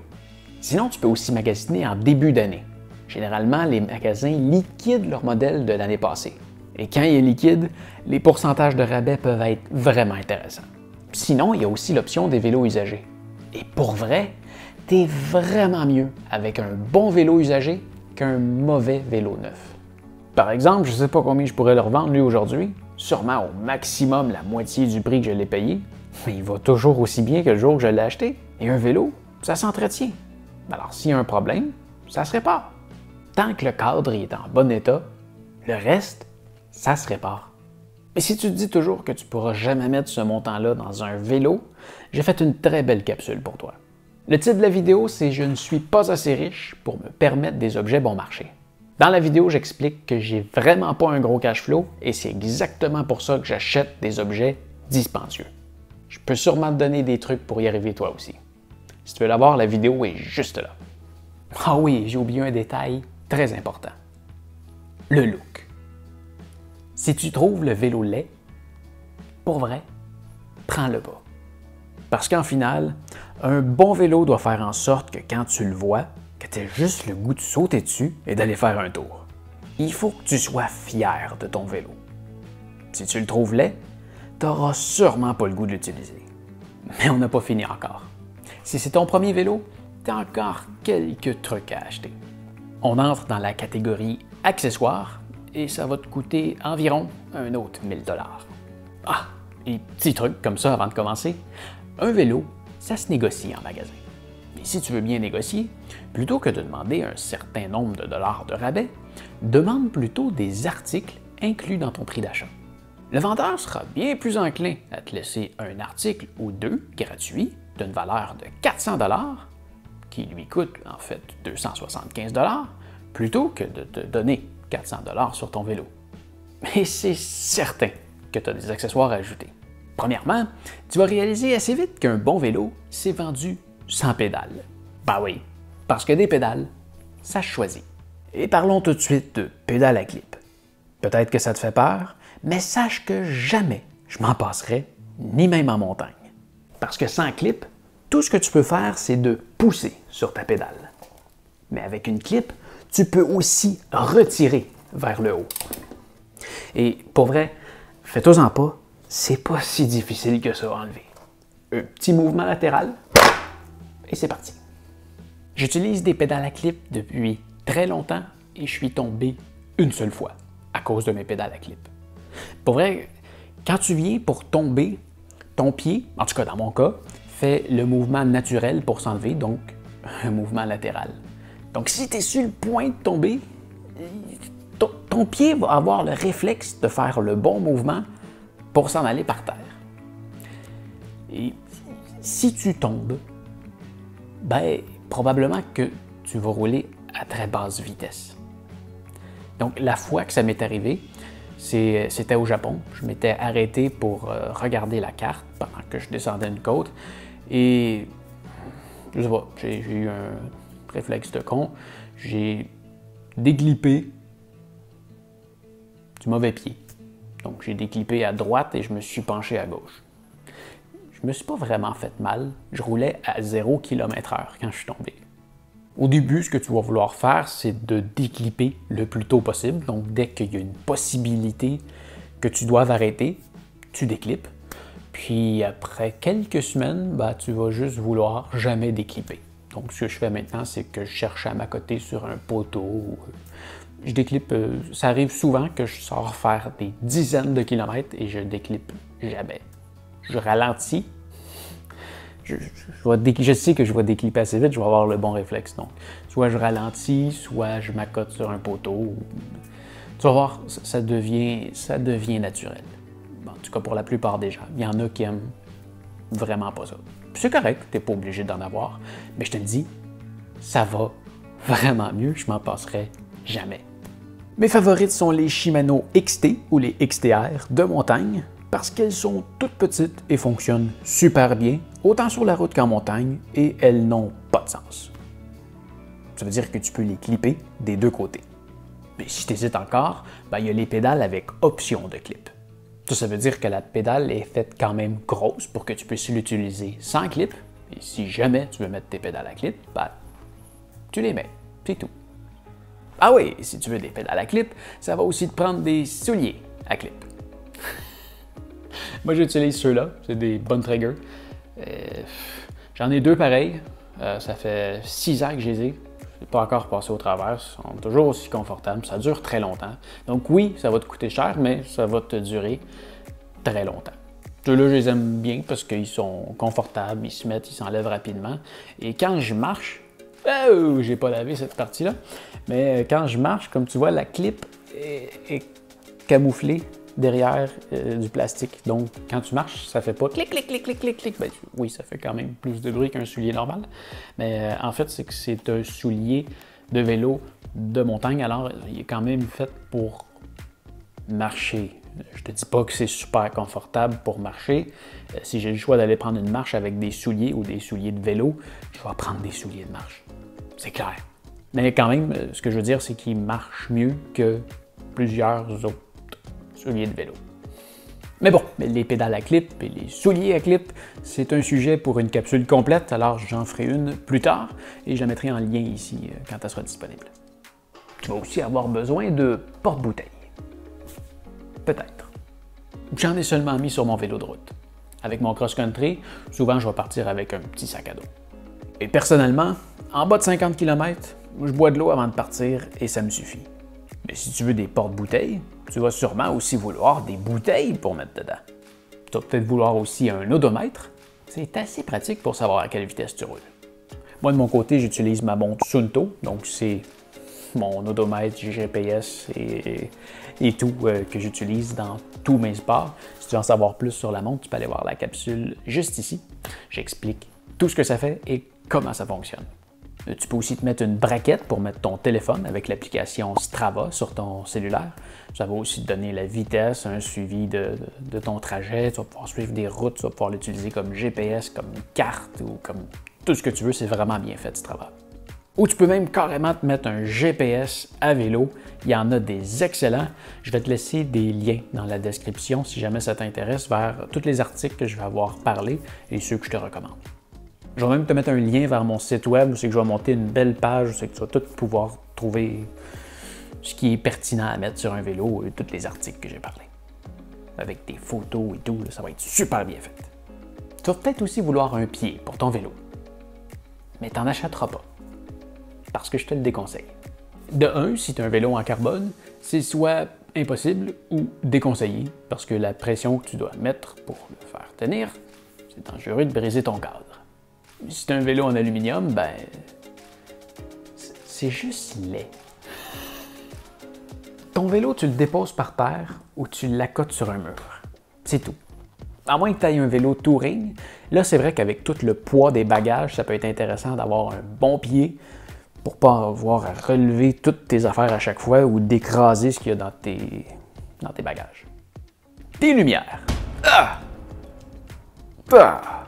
Sinon, tu peux aussi magasiner en début d'année. Généralement, les magasins liquident leur modèle de l'année passée. Et quand il est liquide, les pourcentages de rabais peuvent être vraiment intéressants. Sinon, il y a aussi l'option des vélos usagés. Et pour vrai, t'es vraiment mieux avec un bon vélo usagé qu'un mauvais vélo neuf. Par exemple, je ne sais pas combien je pourrais le revendre lui aujourd'hui, sûrement au maximum la moitié du prix que je l'ai payé, mais il va toujours aussi bien que le jour que je l'ai acheté. Et un vélo, ça s'entretient. Alors s'il y a un problème, ça se répare. Tant que le cadre est en bon état, le reste, ça se répare. Mais si tu te dis toujours que tu pourras jamais mettre ce montant-là dans un vélo, j'ai fait une très belle capsule pour toi. Le titre de la vidéo, c'est Je ne suis pas assez riche pour me permettre des objets bon marché. Dans la vidéo, j'explique que j'ai vraiment pas un gros cash flow et c'est exactement pour ça que j'achète des objets dispendieux. Je peux sûrement te donner des trucs pour y arriver toi aussi. Si tu veux la voir, la vidéo est juste là. Ah oui, j'ai oublié un détail très important. Le look. Si tu trouves le vélo laid, pour vrai, prends-le pas. Parce qu'en final, un bon vélo doit faire en sorte que quand tu le vois, que tu aies juste le goût de sauter dessus et d'aller faire un tour. Il faut que tu sois fier de ton vélo. Si tu le trouves laid, tu n'auras sûrement pas le goût de l'utiliser. Mais on n'a pas fini encore. Si c'est ton premier vélo, tu as encore quelques trucs à acheter. On entre dans la catégorie accessoires et ça va te coûter environ un autre 1000 dollars. Ah, et petit truc comme ça avant de commencer, un vélo, ça se négocie en magasin. Mais si tu veux bien négocier, plutôt que de demander un certain nombre de dollars de rabais, demande plutôt des articles inclus dans ton prix d'achat. Le vendeur sera bien plus enclin à te laisser un article ou deux gratuits d'une valeur de 400 dollars, qui lui coûte en fait 275 dollars, plutôt que de te donner 400 dollars sur ton vélo. Mais c'est certain que tu as des accessoires à ajouter. Premièrement, tu vas réaliser assez vite qu'un bon vélo, s'est vendu sans pédales. Bah oui, parce que des pédales, ça choisit. Et parlons tout de suite de pédales à clip. Peut-être que ça te fait peur, mais sache que jamais je m'en passerai, ni même en montagne. Parce que sans clip, tout ce que tu peux faire, c'est de pousser sur ta pédale. Mais avec une clip, tu peux aussi retirer vers le haut. Et pour vrai, fais-toi-en pas, c'est pas si difficile que ça à enlever. Un petit mouvement latéral, et c'est parti. J'utilise des pédales à clip depuis très longtemps et je suis tombé une seule fois à cause de mes pédales à clip. Pour vrai, quand tu viens pour tomber, ton pied, en tout cas dans mon cas, fait le mouvement naturel pour s'enlever, donc un mouvement latéral. Donc si tu es sur le point de tomber, ton, ton, pied va avoir le réflexe de faire le bon mouvement pour s'en aller par terre. Et si tu tombes, ben, probablement que tu vas rouler à très basse vitesse. Donc, la fois que ça m'est arrivé, c'était au Japon. Je m'étais arrêté pour euh, regarder la carte pendant que je descendais une côte et je sais pas, j'ai eu un réflexe de con. J'ai déglippé du mauvais pied. Donc, j'ai déclippé à droite et je me suis penché à gauche je me suis pas vraiment fait mal. Je roulais à 0 km/h quand je suis tombé. Au début, ce que tu vas vouloir faire, c'est de déclipper le plus tôt possible. Donc, dès qu'il y a une possibilité que tu doives arrêter, tu déclippes. Puis après quelques semaines, bah, tu vas juste vouloir jamais déclipper. Donc, ce que je fais maintenant, c'est que je cherche à m'accoter sur un poteau. Je déclippe. Euh, ça arrive souvent que je sors faire des dizaines de kilomètres et je déclippe jamais je ralentis. Je, sais que je vais déclipper assez vite, je vais avoir le bon réflexe. Donc, soit je ralentis, soit je m'accote sur un poteau. Tu vas voir, ça devient, ça devient naturel. en tout cas, pour la plupart des gens. Il y en a qui aiment vraiment pas ça. C'est correct, tu n'es pas obligé d'en avoir. Mais je te le dis, ça va vraiment mieux, je m'en passerai jamais. Mes favorites sont les Shimano XT ou les XTR de montagne parce qu'elles sont toutes petites et fonctionnent super bien, autant sur la route qu'en montagne, et elles n'ont pas de sens. Ça veut dire que tu peux les clipper des deux côtés. Mais si tu hésites encore, ben, il y a les pédales avec option de clip. Ça, ça veut dire que la pédale est faite quand même grosse pour que tu puisses l'utiliser sans clip. Et si jamais tu veux mettre tes pédales à clip, ben, tu les mets. C'est tout. Ah oui, si tu veux des pédales à clip, ça va aussi te prendre des souliers à clip. Moi, j'utilise ceux-là. C'est des bonnes triggers. Euh, j'en ai deux pareils. Euh, ça fait six ans que je les ai. Je pas encore passé au travers. Ils sont toujours aussi confortables. Ça dure très longtemps. Donc oui, ça va te coûter cher, mais ça va te durer très longtemps. Ceux-là, je les aime bien parce qu'ils sont confortables, ils se mettent, ils s'enlèvent rapidement. Et quand je marche, oh, j'ai pas lavé cette partie-là, mais quand je marche, comme tu vois, la clip est, camouflée derrière euh, du plastique. Donc, quand tu marches, ça fait pas clic, clic, clic, clic, clic, clic. Ben, oui, ça fait quand même plus de bruit qu'un soulier normal. Mais euh, en fait, c'est que c'est un soulier de vélo de montagne. Alors, il est quand même fait pour marcher. Je te dis pas que c'est super confortable pour marcher. Euh, si j'ai le choix d'aller prendre une marche avec des souliers ou des souliers de vélo, je vais prendre des souliers de marche. C'est clair. Mais quand même, ce que je veux dire, c'est qu'il marche mieux que plusieurs autres souliers de vélo. Mais bon, les pédales à clip et les souliers à clip, c'est un sujet pour une capsule complète, alors j'en ferai une plus tard et je la mettrai en lien ici euh, quand elle sera disponible. Tu vas aussi avoir besoin de porte-bouteilles. Peut-être. J'en ai seulement mis sur mon vélo de route. Avec mon cross-country, souvent je vais partir avec un petit sac à dos. Et personnellement, en bas de 50 km, je bois de l'eau avant de partir et ça me suffit. Mais si tu veux des porte-bouteilles, tu vas sûrement aussi vouloir des bouteilles pour mettre dedans. Tu vas peut-être vouloir aussi un odomètre. C'est assez pratique pour savoir à quelle vitesse tu roules. Moi, de mon côté, j'utilise ma montre Sunto, donc c'est mon odomètre, GPS et, et tout euh, que j'utilise dans tous mes sports. Si tu veux en savoir plus sur la montre, tu peux aller voir la capsule juste ici. J'explique tout ce que ça fait et comment ça fonctionne. Euh, tu peux aussi te mettre une braquette pour mettre ton téléphone avec l'application Strava sur ton cellulaire. Ça va aussi te donner la vitesse, un suivi de, ton trajet. Tu vas pouvoir suivre des routes, tu vas pouvoir l'utiliser comme GPS, comme carte ou comme tout ce que tu veux. C'est vraiment bien fait, Strava. Ou tu peux même carrément te mettre un GPS à vélo. Il y en a des excellents. Je vais te laisser des liens dans la description si jamais ça t'intéresse vers tous les articles que je vais avoir parlé et ceux que je te recommande. Je vais même te mettre un lien vers mon site web où c'est que je vais monter une belle page où c'est que tu vas tout pouvoir trouver ce qui est pertinent à mettre sur un vélo et tous les articles que j'ai parlé. Avec des photos et tout, ça va être super bien fait. Tu vas peut-être aussi vouloir un pied pour ton vélo. Mais tu n'en achèteras pas. Parce que je te le déconseille. De un, si tu as un vélo en carbone, c'est soit impossible ou déconseillé parce que la pression que tu dois mettre pour le faire tenir, c'est dangereux de briser ton cadre. Si tu un vélo en aluminium, ben. C'est juste laid. Ton vélo, tu le déposes par terre ou tu l'accotes sur un mur. C'est tout. À moins que tu aies un vélo touring, là, c'est vrai qu'avec tout le poids des bagages, ça peut être intéressant d'avoir un bon pied pour pas avoir à relever toutes tes affaires à chaque fois ou d'écraser ce qu'il y a dans tes, dans tes bagages. Tes lumières. Ah! Ah!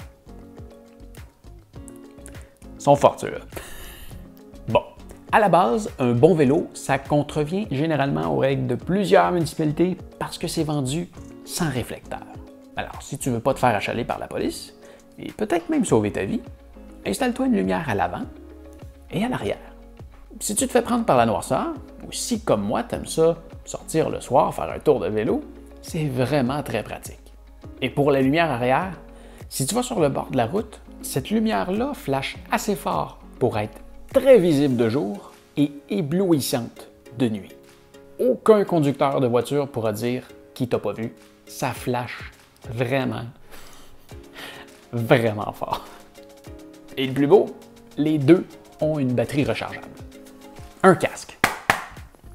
sont fortueux. Bon, à la base, un bon vélo, ça contrevient généralement aux règles de plusieurs municipalités parce que c'est vendu sans réflecteur. Alors, si tu veux pas te faire achaler par la police, et peut-être même sauver ta vie, installe-toi une lumière à l'avant et à l'arrière. Si tu te fais prendre par la noirceur, ou si comme moi tu aimes ça, sortir le soir, faire un tour de vélo, c'est vraiment très pratique. Et pour la lumière arrière, si tu vas sur le bord de la route, cette lumière-là flash assez fort pour être très visible de jour et éblouissante de nuit. Aucun conducteur de voiture pourra dire qu'il t'a pas vu. Ça flash vraiment, vraiment fort. Et le plus beau, les deux ont une batterie rechargeable. Un casque.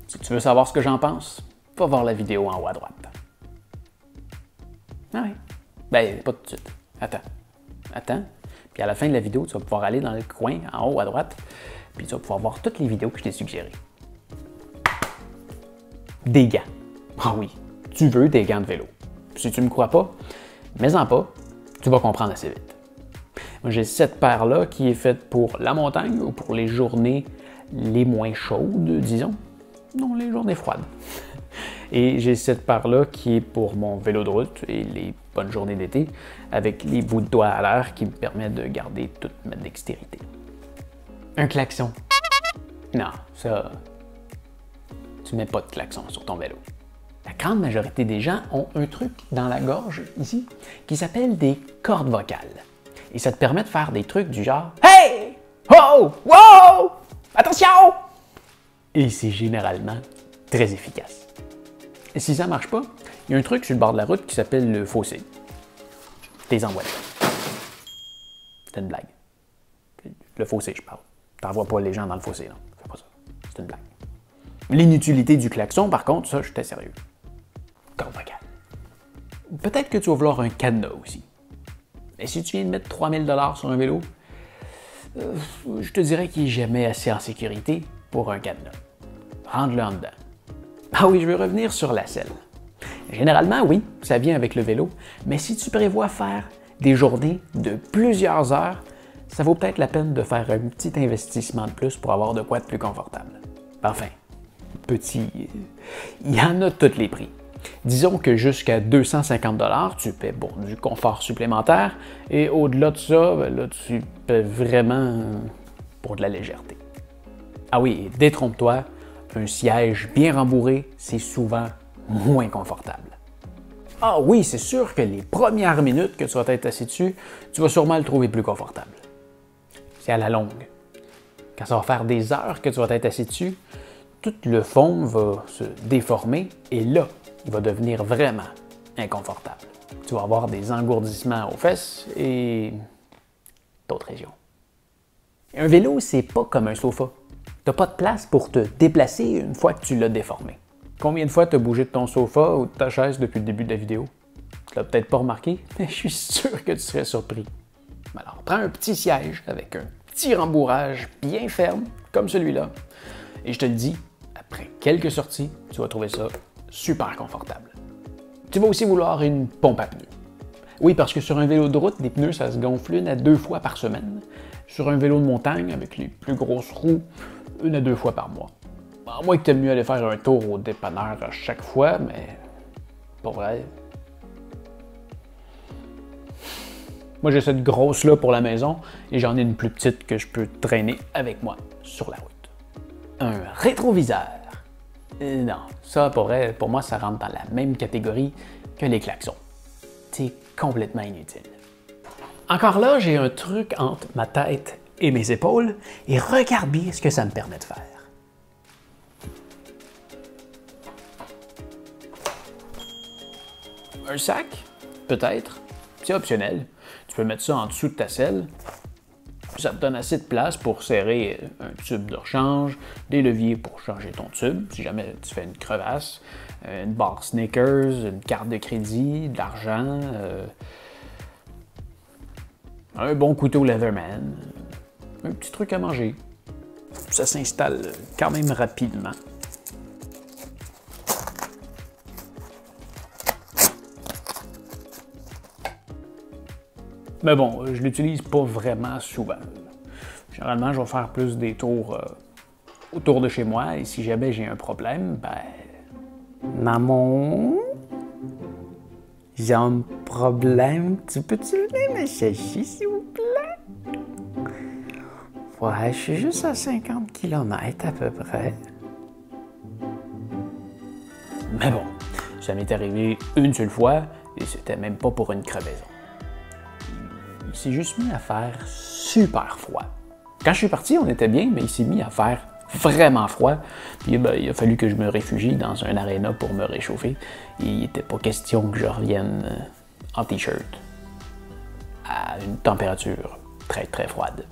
Si tu veux savoir ce que j'en pense, va voir la vidéo en haut à droite. Ah oui. Ben, pas tout de suite. Attends. Attends. Puis à la fin de la vidéo, tu vas pouvoir aller dans le coin en haut à droite, puis tu vas pouvoir voir toutes les vidéos que je t'ai suggérées. Des gants. Ah oui, tu veux des gants de vélo. Si tu ne me crois pas, mets-en pas, tu vas comprendre assez vite. Moi, j'ai cette paire-là qui est faite pour la montagne ou pour les journées les moins chaudes, disons. Non, les journées froides. Et j'ai cette paire-là qui est pour mon vélo de route et les bonnes journées d'été, avec les bouts de doigts à l'air qui me permettent de garder toute ma dextérité. Un klaxon. Non, ça. Tu mets pas de klaxon sur ton vélo. grande majorité des gens ont un truc dans la gorge, ici, qui s'appelle des cordes vocales. Et ça te permet de faire des trucs du genre Hey! Oh! Wow! Attention! Et c'est généralement très efficace. Et si ça marche pas, il y a un truc sur le bord de la route qui s'appelle le fossé. T'es envoies C'est une blague. Le fossé, je parle. T'envoies pas les gens dans le fossé, non. Fais pas ça. C'est une blague. L'inutilité du klaxon, par contre, ça, j'étais sérieux. Peut-être que tu vas vouloir un cadenas aussi. Et si tu viens de mettre 3000 dollars sur un vélo, euh, je te dirais qu'il n'est jamais assez en sécurité pour un cadenas. Rentre-le en dedans. Ah oui, je veux revenir sur la selle. Généralement, oui, ça vient avec le vélo, mais si tu prévois faire des journées de plusieurs heures, ça vaut peut-être la peine de faire un petit investissement de plus pour avoir de quoi de plus confortable. Enfin, petit, il y en a tous les prix. Disons que jusqu'à 250 dollars, tu paies bon, du confort supplémentaire et au-delà de ça, ben là, tu paies vraiment pour de la légèreté. Ah oui, détrompe-toi, un siège bien rembourré, c'est souvent moins confortable. Ah oui, c'est sûr que les premières minutes que tu vas être assis dessus, tu vas sûrement le trouver plus confortable. C'est à la longue. Quand ça va faire des heures que tu vas être assis dessus, tout le fond va se déformer et là, il va devenir vraiment inconfortable. Tu vas avoir des engourdissements aux fesses et d'autres régions. Un vélo, c'est pas comme un sofa. Tu n'as pas de place pour te déplacer une fois que tu l'as déformé. Combien de fois tu as bougé de ton sofa ou de ta chaise depuis le début de la vidéo? Tu l'as peut-être pas remarqué, mais je suis sûr que tu serais surpris. Alors, prends un petit siège avec un petit rembourrage bien ferme, comme celui-là, et je te le dis, après quelques sorties, tu vas trouver ça super confortable. Tu vas aussi vouloir une pompe à pneus. Oui, parce que sur un vélo de route, les pneus, ça se gonfle une à deux fois par semaine. Sur un vélo de montagne, avec les plus grosses roues, une à deux fois par mois. À moins que tu mieux aller faire un tour au dépanneur à chaque fois, mais pas vrai. Moi, j'ai cette grosse-là pour la maison et j'en ai une plus petite que je peux traîner avec moi sur la route. Un rétroviseur. Non, ça, pour, pour moi, ça rentre dans la même catégorie que les klaxons. C'est complètement inutile. Encore là, j'ai un truc entre ma tête et mes épaules, et regarde bien ce que ça me permet de faire. Un sac, peut-être, c'est optionnel. Tu peux mettre ça en dessous de ta selle. Ça te donne assez de place pour serrer un tube de rechange, des leviers pour changer ton tube, si jamais tu fais une crevasse, une barre Snickers, une carte de crédit, de l'argent, euh, un bon couteau Leatherman, un petit truc à manger. Ça s'installe quand même rapidement. Mais bon, je l'utilise pas vraiment souvent. Généralement, je vais faire plus des tours euh, autour de chez moi et si jamais j'ai un problème, ben. Maman, j'ai un problème. Tu peux-tu venir me chercher, s'il vous plaît? Ouais, je suis juste à 50 km à peu près. Mais bon, ça m'est arrivé une seule fois et c'était même pas pour une crevaison. Il s'est juste mis à faire super froid. Quand je suis parti, on était bien, mais il s'est mis à faire vraiment froid. Puis ben, il a fallu que je me réfugie dans un aréna pour me réchauffer. Il n'était pas question que je revienne euh, en t-shirt à une température très très froide.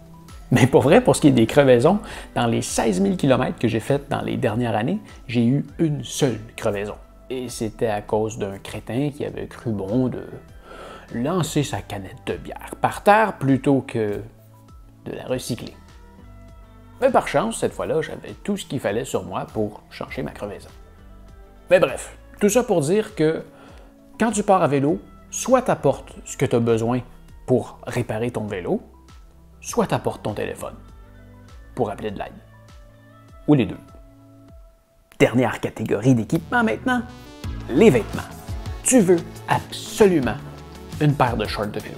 Mais pour vrai, pour ce qui est des crevaisons, dans les 16 000 km que j'ai fait dans les dernières années, j'ai eu une seule crevaison. Et c'était à cause d'un crétin qui avait cru bon de lancer sa canette de bière par terre plutôt que de la recycler. Mais par chance, cette fois-là, j'avais tout ce qu'il fallait sur moi pour changer ma crevaison. Mais bref, tout ça pour dire que quand tu pars à vélo, soit tu apportes ce que tu as besoin pour réparer ton vélo, soit tu apportes ton téléphone pour appeler de l'aide. Ou les deux. Dernière catégorie d'équipement maintenant, les vêtements. Tu veux absolument une paire de shorts de vélo.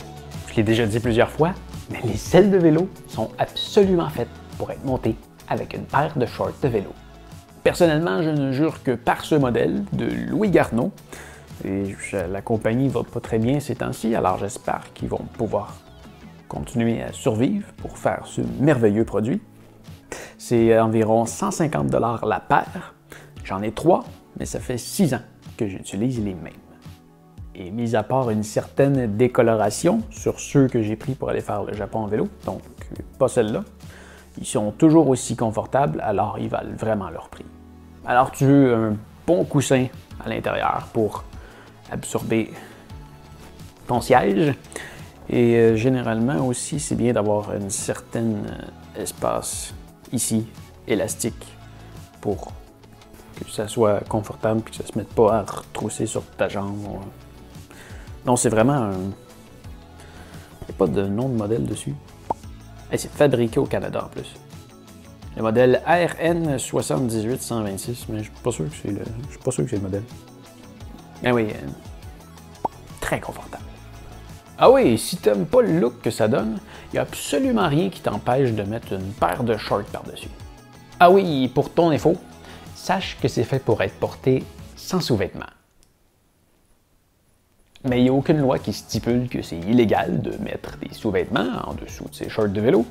Je l'ai déjà dit plusieurs fois, mais les selles de vélo sont absolument faites pour être montées avec une paire de shorts de vélo. Personnellement, je ne jure que par ce modèle de Louis Garneau. Et la compagnie va pas très bien ces temps-ci, alors j'espère qu'ils vont pouvoir continuer à survivre pour faire ce merveilleux produit. C'est environ 150 dollars la paire. J'en ai trois, mais ça fait six ans que j'utilise les mêmes. Et mis à part une certaine décoloration sur ceux que j'ai pris pour aller faire le Japon en vélo, donc pas celle-là, ils sont toujours aussi confortables, alors ils valent vraiment leur prix. Alors tu veux un bon coussin à l'intérieur pour absorber ton siège. Et euh, généralement aussi, c'est bien d'avoir un certain euh, espace ici, élastique, pour que ça soit confortable et que ça ne se mette pas à retrousser sur ta jambe. Non, c'est vraiment un... Il n'y a pas de nom de modèle dessus. Et c'est fabriqué au Canada en plus. Le modèle RN 78126, mais je suis pas sûr que suis pas sûr que c'est le modèle. Mais oui, euh, très confortable. Ah oui, si t'aimes pas le look que ça donne, il n'y a absolument rien qui t'empêche de mettre une paire de shorts par-dessus. Ah oui, pour ton info, sache que c'est fait pour être porté sans sous-vêtements. Mais il n'y a aucune loi qui stipule que c'est illégal de mettre des sous-vêtements en dessous de ses shorts de vélo.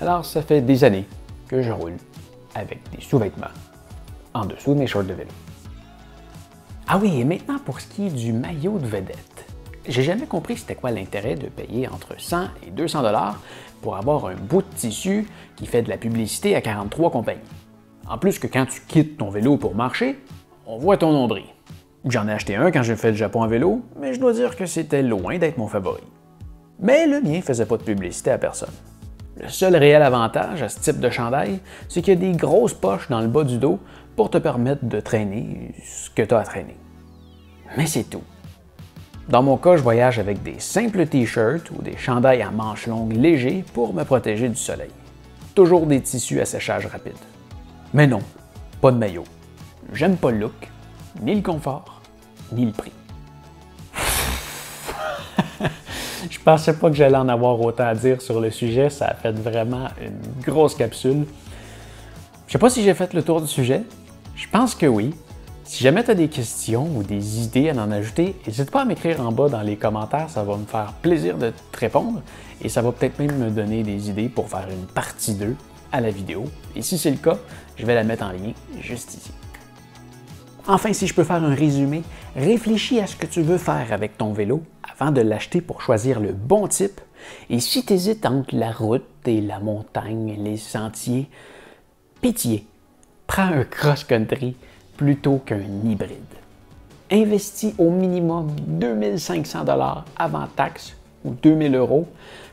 Alors ça fait des années que je roule avec des sous-vêtements en dessous de mes shorts de vélo. Ah oui, et maintenant pour ce qui est du maillot de vedette. J'ai jamais compris c'était quoi l'intérêt de payer entre 100 et 200 dollars pour avoir un bout de tissu qui fait de la publicité à 43 compagnies. En plus que quand tu quittes ton vélo pour marcher, on voit ton nombril. J'en ai acheté un quand j'ai fait le Japon à vélo, mais je dois dire que c'était loin d'être mon favori. Mais le mien faisait pas de publicité à personne. Le seul réel avantage à ce type de chandail, c'est qu'il y a des grosses poches dans le bas du dos pour te permettre de traîner ce que tu as à traîner. Mais c'est tout. Dans mon cas, je voyage avec des simples t-shirts ou des chandails à manches longues légers pour me protéger du soleil. Toujours des tissus à séchage rapide. Mais non, pas de maillot. J'aime pas le look, ni le confort, ni le prix. Je pensais pas que j'allais en avoir autant à dire sur le sujet. Ça a fait vraiment une grosse capsule. Je sais pas si j'ai fait le tour du sujet. Je pense que oui. Si jamais tu as des questions ou des idées à en ajouter, n'hésite pas à m'écrire en bas dans les commentaires, ça va me faire plaisir de te répondre et ça va peut-être même me donner des idées pour faire une partie 2 à la vidéo. Et si c'est le cas, je vais la mettre en lien juste ici. Enfin, si je peux faire un résumé, réfléchis à ce que tu veux faire avec ton vélo avant de l'acheter pour choisir le bon type. Et si tu hésites entre la route et la montagne, les sentiers, pitié, prends un cross-country plutôt qu'un hybride. Investis au minimum 2500 dollars avant taxe ou 2000 euros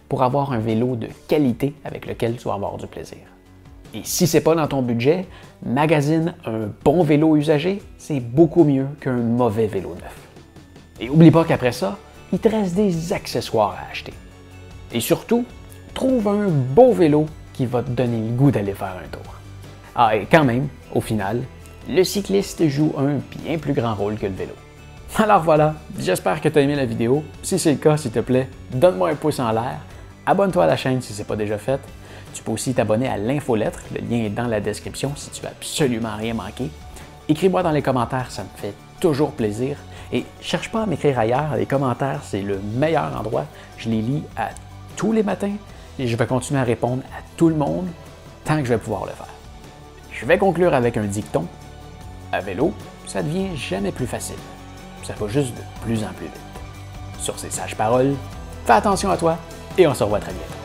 pour avoir un vélo de qualité avec lequel tu vas avoir du plaisir. Et si c'est pas dans ton budget, magasine un bon vélo usagé, c'est beaucoup mieux qu'un mauvais vélo neuf. Et oublie pas qu'après ça, il te reste des accessoires à acheter. Et surtout, trouve un beau vélo qui va te donner le goût d'aller faire un tour. Ah, et quand même, au final, le cycliste joue un bien plus grand rôle que le vélo. Alors voilà, j'espère que tu as aimé la vidéo. Si c'est le cas, s'il te plaît, donne-moi un pouce en l'air. Abonne-toi à la chaîne si ce n'est pas déjà fait. Tu peux aussi t'abonner à l'infolettre, le lien est dans la description si tu veux absolument rien manquer. Écris-moi dans les commentaires, ça me fait toujours plaisir. Et cherche pas à m'écrire ailleurs, les commentaires, c'est le meilleur endroit. Je les lis à tous les matins et je vais continuer à répondre à tout le monde tant que je vais pouvoir le faire. Je vais conclure avec un dicton. À vélo, ça devient jamais plus facile. Ça va juste de plus en plus vite. Sur ces sages paroles, fais attention à toi et on se revoit très bientôt.